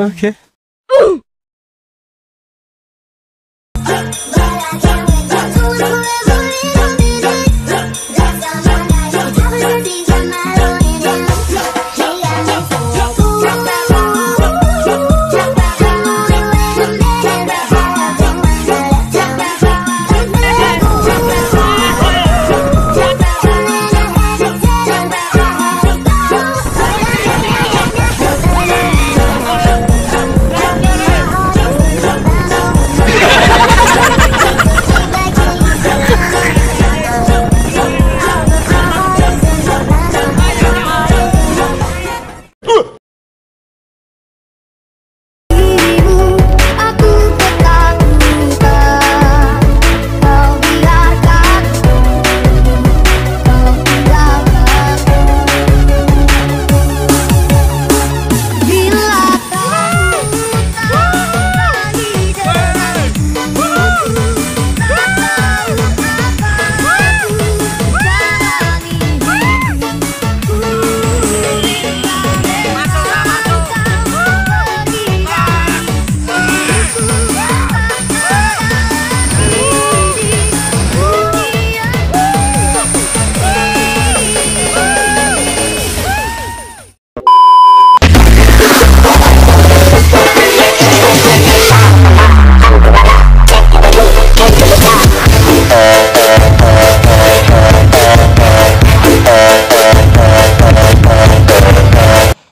Okay.